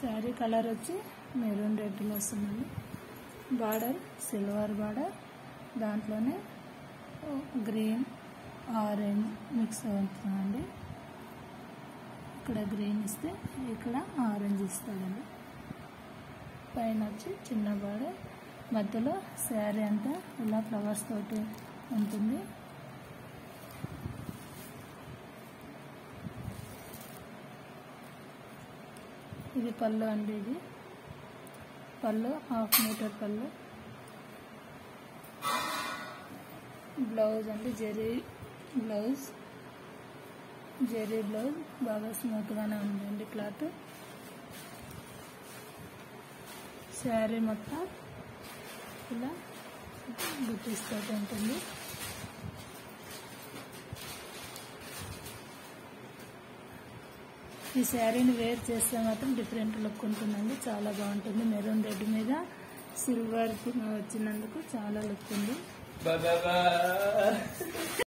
Sari colour వచ్చి maroon రెడ్లో వస్తుందండి. Border silver border. దాంట్లోనే గ్రీన్ ఆరెంజ్ మిక్స్ అవుతుందండి. ఇక్కడ గ్రీన్ ఇస్తే ఇక్కడ ఆరెంజ్ ఇస్తాడండి. పైన వచ్చి చిన్న బార్డర్. మధ్యలో శారీ అంతా ఇలా ఫ్లవర్స్ తోటి ఉంటుంది. ఇది పళ్ళు అండి ఇది. పళ్ళు హాఫ్ మీటర్ పళ్ళు. బ్లౌజ్ అండి జెరీ బ్లౌజ్. జెరీ బ్లౌజ్ బాగా స్మూత్గానే ఉందండి క్లాత్. శారీ మొత్తం ఇలా గుర్తిస్తూ ఉంటుంది. ఈ శారీని వేర్ చేస్తే మాత్రం డిఫరెంట్ లుక్ ఉంటుందండి. చాలా బాగుంటుంది. మెరూన్ రెడ్ మీద సిల్వర్ వచ్చినందుకు చాలా లుక్ ఉంది.